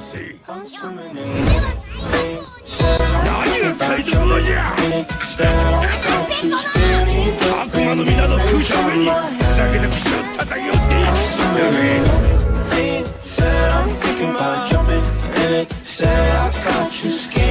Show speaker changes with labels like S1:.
S1: swimming I'm thinking about jumping in it. Said I got you skinny. Said I'm thinking about jumping in it. Said I got you scared